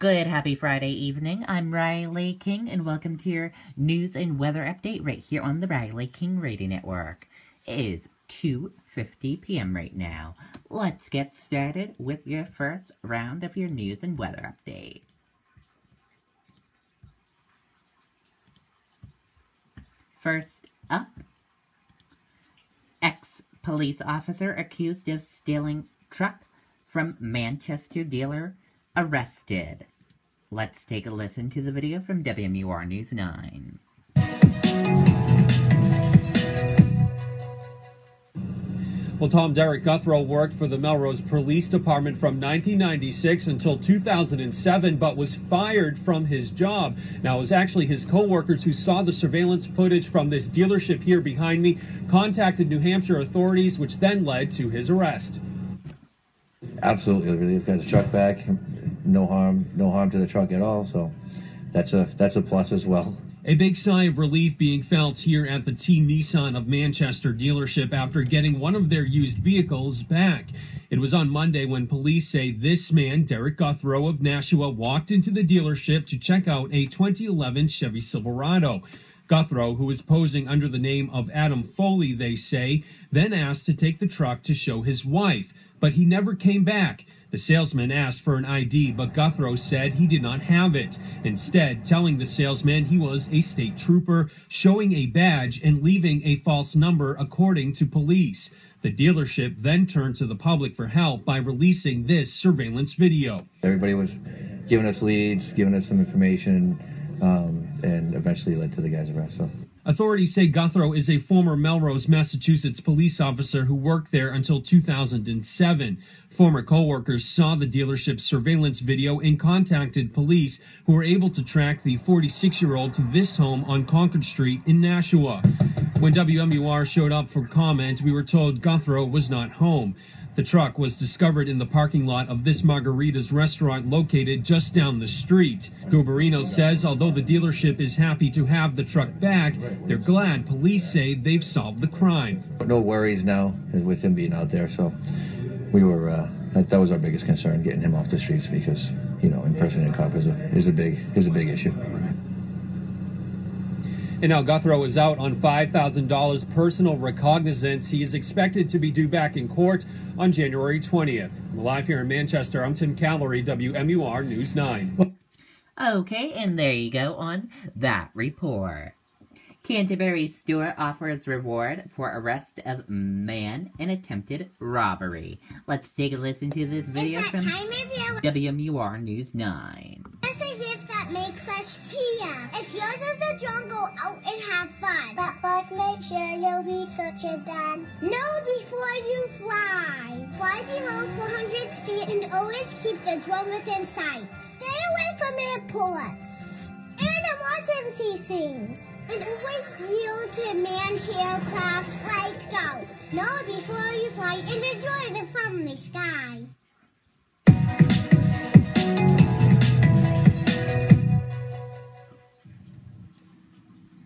Good happy Friday evening. I'm Riley King and welcome to your news and weather update right here on the Riley King Radio Network. It is 2.50 p.m. right now. Let's get started with your first round of your news and weather update. First up, ex-police officer accused of stealing truck from Manchester dealer arrested. Let's take a listen to the video from WMUR News 9. Well, Tom Derek Guthrow worked for the Melrose Police Department from 1996 until 2007, but was fired from his job. Now, it was actually his coworkers who saw the surveillance footage from this dealership here behind me, contacted New Hampshire authorities, which then led to his arrest. Absolutely. We've got the truck back. No harm, no harm to the truck at all. So that's a that's a plus as well. A big sigh of relief being felt here at the Team Nissan of Manchester dealership after getting one of their used vehicles back. It was on Monday when police say this man, Derek Guthrow of Nashua, walked into the dealership to check out a 2011 Chevy Silverado. Guthrow, who was posing under the name of Adam Foley, they say, then asked to take the truck to show his wife, but he never came back. The salesman asked for an ID, but Guthrow said he did not have it, instead, telling the salesman he was a state trooper, showing a badge and leaving a false number, according to police. The dealership then turned to the public for help by releasing this surveillance video. Everybody was giving us leads, giving us some information, um, and eventually led to the guy's arrest. So. Authorities say Guthrow is a former Melrose, Massachusetts police officer who worked there until 2007. Former co-workers saw the dealership's surveillance video and contacted police who were able to track the 46-year-old to this home on Concord Street in Nashua. When WMUR showed up for comment, we were told Guthrow was not home. The truck was discovered in the parking lot of this Margarita's restaurant located just down the street. Guberino says although the dealership is happy to have the truck back, they're glad police say they've solved the crime. No worries now with him being out there, so we were uh, that, that was our biggest concern, getting him off the streets because you know impersonating a cop is a is a big is a big issue. And now Guthrow is out on $5,000 personal recognizance. He is expected to be due back in court on January 20th. Live here in Manchester, I'm Tim Callery, WMUR News 9. Okay, and there you go on that report. Canterbury Stewart offers reward for arrest of man in attempted robbery. Let's take a listen to this video from WMUR News 9 makes us cheer. If yours is the go out oh, and have fun. But first make sure your research is done. Know before you fly. Fly below 400 feet and always keep the drum within sight. Stay away from airports and emergency scenes. And always yield to manned aircraft like doubt. Know before you fly and enjoy the friendly sky.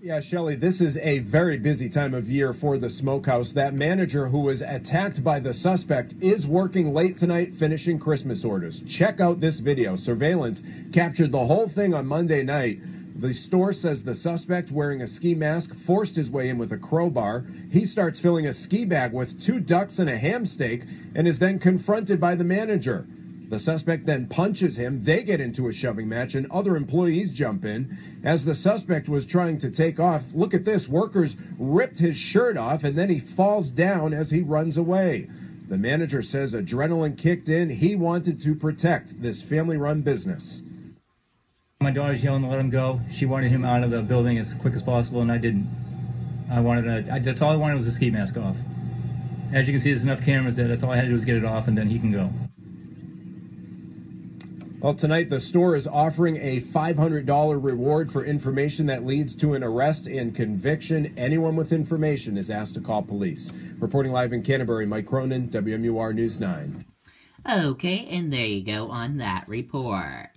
Yeah, Shelly, this is a very busy time of year for the smokehouse. That manager who was attacked by the suspect is working late tonight finishing Christmas orders. Check out this video. Surveillance captured the whole thing on Monday night. The store says the suspect wearing a ski mask forced his way in with a crowbar. He starts filling a ski bag with two ducks and a ham steak and is then confronted by the manager. The suspect then punches him. They get into a shoving match, and other employees jump in. As the suspect was trying to take off, look at this workers ripped his shirt off, and then he falls down as he runs away. The manager says adrenaline kicked in. He wanted to protect this family run business. My daughter's yelling to let him go. She wanted him out of the building as quick as possible, and I didn't. I wanted to, I, that's all I wanted was a ski mask off. As you can see, there's enough cameras there. That's all I had to do was get it off, and then he can go. Well, tonight the store is offering a $500 reward for information that leads to an arrest and conviction. Anyone with information is asked to call police. Reporting live in Canterbury, Mike Cronin, WMUR News 9. Okay, and there you go on that report.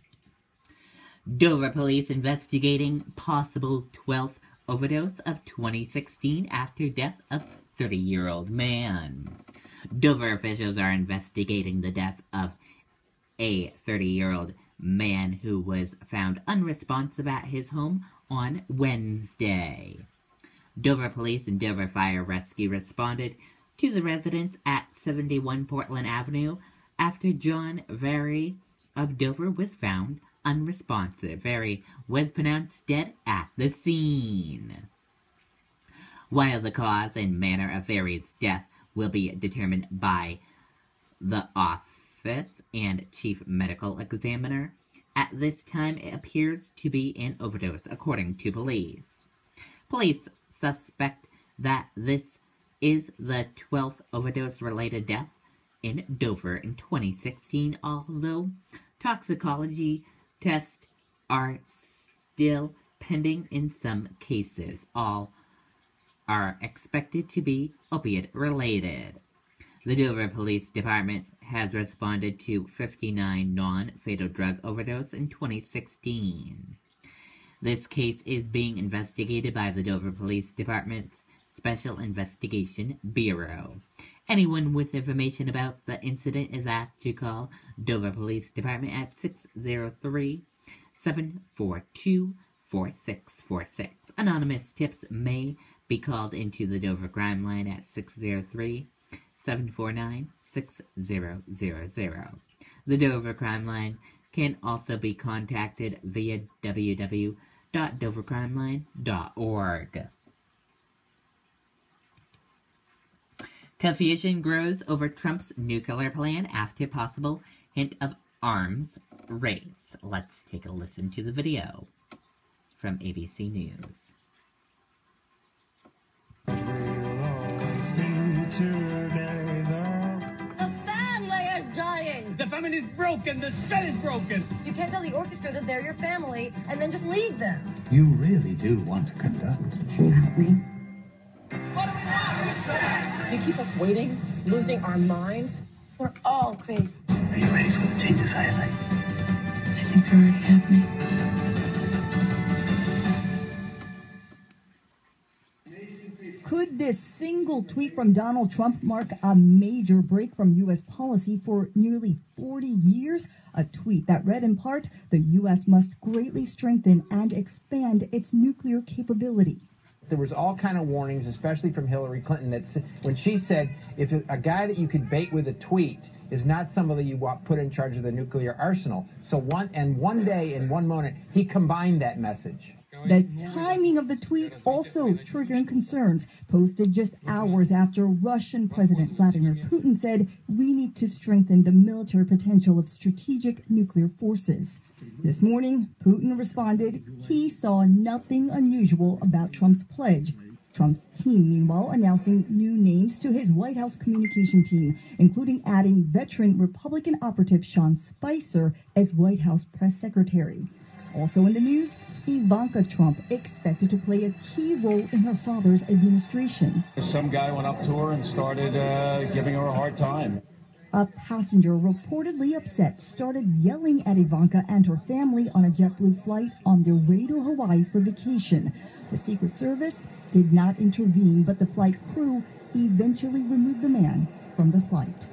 Dover police investigating possible 12th overdose of 2016 after death of 30-year-old man. Dover officials are investigating the death of a 30 year old man who was found unresponsive at his home on Wednesday. Dover Police and Dover Fire Rescue responded to the residence at 71 Portland Avenue after John Very of Dover was found unresponsive. Very was pronounced dead at the scene. While the cause and manner of Very's death will be determined by the office and chief medical examiner, at this time it appears to be an overdose, according to police. Police suspect that this is the 12th overdose related death in Dover in 2016, although toxicology tests are still pending in some cases. All are expected to be opiate related. The Dover Police Department has responded to 59 non fatal drug overdose in 2016. This case is being investigated by the Dover Police Department's Special Investigation Bureau. Anyone with information about the incident is asked to call Dover Police Department at 603 742 4646. Anonymous tips may be called into the Dover Crime Line at 603 749 6000. The Dover Crime Line can also be contacted via www.dovercrimeline.org. Confusion grows over Trump's nuclear plan after possible hint of arms race. Let's take a listen to the video from ABC News. Dying. The family is broken. The spell is broken. You can't tell the orchestra that they're your family and then just leave them. You really do want to conduct. Can you help me? What do we want? You keep us waiting, losing our minds. We're all crazy. Are you ready for the changes I like? I think they're already happening. Could this single tweet from Donald Trump mark a major break from U.S. policy for nearly 40 years? A tweet that read in part, the U.S. must greatly strengthen and expand its nuclear capability. There was all kind of warnings, especially from Hillary Clinton, that when she said if a guy that you could bait with a tweet is not somebody you want put in charge of the nuclear arsenal. So one and one day in one moment he combined that message. The timing of the tweet also triggering concerns, posted just hours after Russian President Vladimir Putin said we need to strengthen the military potential of strategic nuclear forces. This morning, Putin responded he saw nothing unusual about Trump's pledge. Trump's team, meanwhile, announcing new names to his White House communication team, including adding veteran Republican operative Sean Spicer as White House press secretary. Also in the news, Ivanka Trump expected to play a key role in her father's administration. Some guy went up to her and started uh, giving her a hard time. A passenger reportedly upset started yelling at Ivanka and her family on a JetBlue flight on their way to Hawaii for vacation. The Secret Service did not intervene, but the flight crew eventually removed the man from the flight.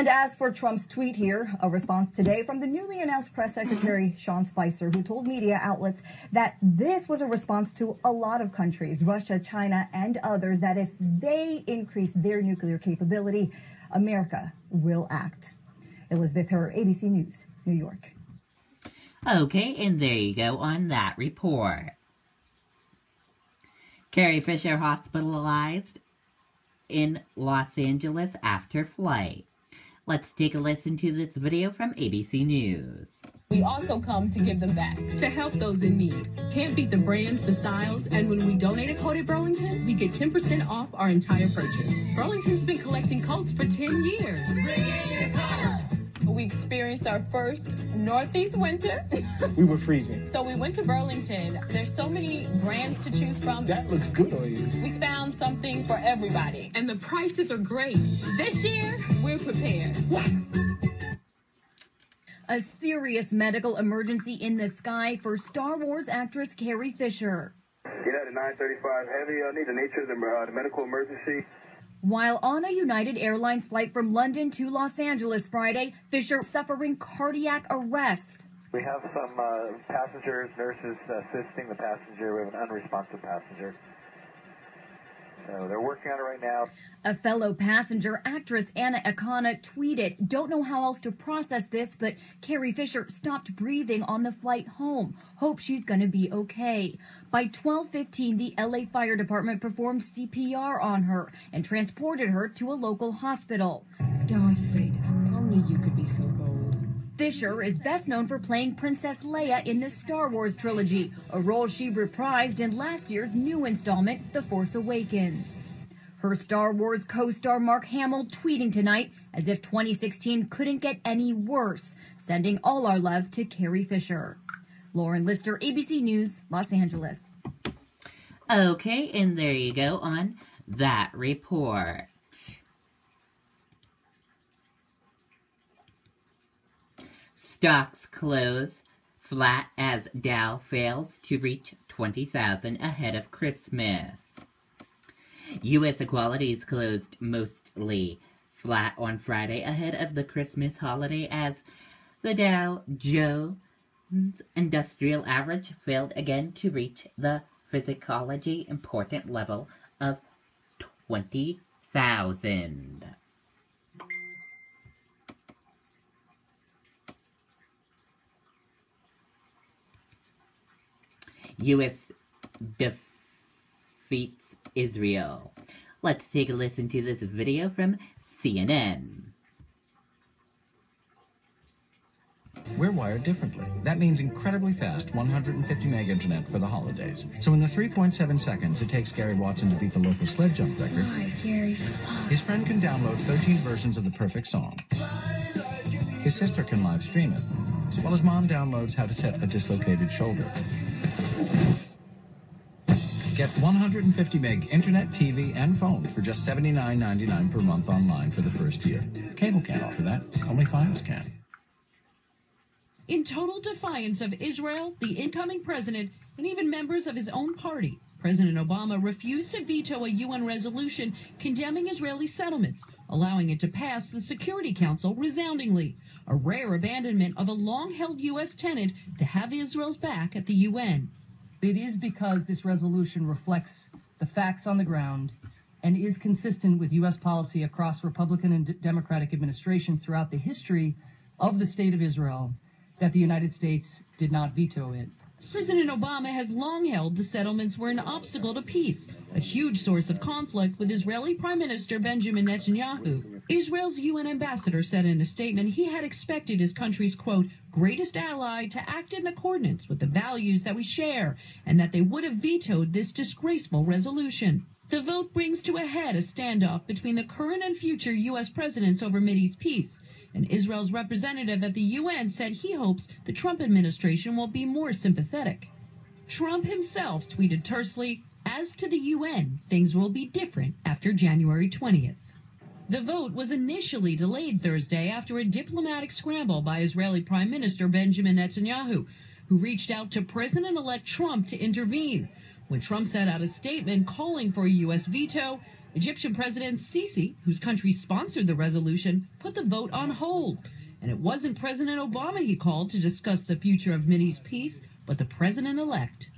And as for Trump's tweet here, a response today from the newly announced press secretary Sean Spicer, who told media outlets that this was a response to a lot of countries, Russia, China, and others, that if they increase their nuclear capability, America will act. Elizabeth Herr, ABC News, New York. Okay, and there you go on that report. Carrie Fisher hospitalized in Los Angeles after flight. Let's take a listen to this video from ABC News. We also come to give them back, to help those in need. Can't beat the brands, the styles, and when we donate a coat at Burlington, we get 10% off our entire purchase. Burlington's been collecting coats for 10 years. We experienced our first Northeast winter. We were freezing. So we went to Burlington. There's so many brands to choose from. That looks good on you. We found something for everybody. And the prices are great. This year, we're prepared. Yes! A serious medical emergency in the sky for Star Wars actress Carrie Fisher. United 935 Heavy, I need the nature of the, uh, the medical emergency. While on a United Airlines flight from London to Los Angeles Friday, Fisher suffering cardiac arrest. We have some uh, passengers, nurses assisting the passenger. We have an unresponsive passenger. So they're working on it right now. A fellow passenger, actress Anna Akana, tweeted, Don't know how else to process this, but Carrie Fisher stopped breathing on the flight home. Hope she's going to be okay. By 12:15, the LA Fire Department performed CPR on her and transported her to a local hospital. Darth Vader, only you could be so bold. Fisher is best known for playing Princess Leia in the Star Wars trilogy, a role she reprised in last year's new installment, The Force Awakens. Her Star Wars co star Mark Hamill tweeting tonight as if 2016 couldn't get any worse, sending all our love to Carrie Fisher. Lauren Lister, ABC News, Los Angeles. Okay, and there you go on that report. Stocks close flat as Dow fails to reach 20,000 ahead of Christmas. U.S. equities closed mostly flat on Friday ahead of the Christmas holiday as the Dow Jones Industrial Average failed again to reach the physically important level of 20,000. U.S. defeats Israel. Let's take a listen to this video from CNN. We're wired differently. That means incredibly fast 150 meg internet for the holidays. So in the 3.7 seconds it takes Gary Watson to beat the local sled jump record, Fly, Gary, his friend can download 13 versions of the perfect song. His sister can live stream it, while his mom downloads how to set a dislocated shoulder. Get 150 meg internet, TV, and phone for just $79.99 per month online for the first year. Cable can't offer that. Only Fios can. In total defiance of Israel, the incoming president, and even members of his own party, President Obama refused to veto a UN resolution condemning Israeli settlements, allowing it to pass the Security Council resoundingly, a rare abandonment of a long held U.S. tenet to have Israel's back at the UN. It is because this resolution reflects the facts on the ground and is consistent with U.S. policy across Republican and D- Democratic administrations throughout the history of the State of Israel that the United States did not veto it. President Obama has long held the settlements were an obstacle to peace, a huge source of conflict with Israeli Prime Minister Benjamin Netanyahu. Israel's UN ambassador said in a statement he had expected his country's, quote, greatest ally to act in accordance with the values that we share, and that they would have vetoed this disgraceful resolution. The vote brings to a head a standoff between the current and future U.S. presidents over Mideast peace and Israel's representative at the UN said he hopes the Trump administration will be more sympathetic. Trump himself tweeted tersely, As to the UN, things will be different after January 20th. The vote was initially delayed Thursday after a diplomatic scramble by Israeli Prime Minister Benjamin Netanyahu, who reached out to President elect Trump to intervene. When Trump sent out a statement calling for a U.S. veto, Egyptian President Sisi, whose country sponsored the resolution, put the vote on hold. And it wasn't President Obama he called to discuss the future of Mideast peace, but the president elect.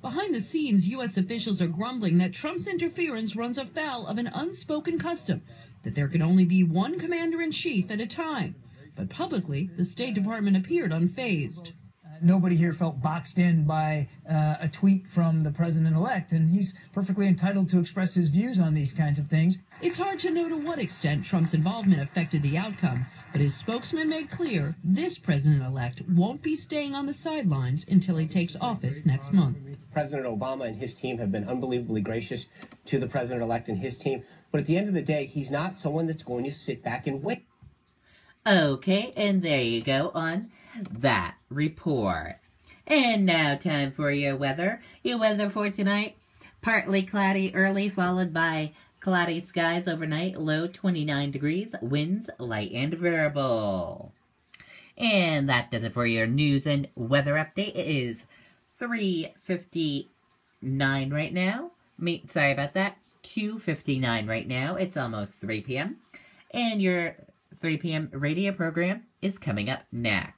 Behind the scenes, U.S. officials are grumbling that Trump's interference runs afoul of an unspoken custom that there can only be one commander in chief at a time. But publicly, the State Department appeared unfazed nobody here felt boxed in by uh, a tweet from the president elect, and he's perfectly entitled to express his views on these kinds of things. It's hard to know to what extent Trump's involvement affected the outcome, but his spokesman made clear this president elect won't be staying on the sidelines until he takes office next month. President Obama and his team have been unbelievably gracious to the president elect and his team, but at the end of the day, he's not someone that's going to sit back and wait. Okay, and there you go on that report. And now time for your weather. Your weather for tonight, partly cloudy early followed by cloudy skies overnight, low 29 degrees, winds light and variable. And that does it for your news and weather update. It is 3.59 right now. Me, sorry about that. 2.59 right now. It's almost 3 p.m. And your 3 p.m. radio program is coming up next.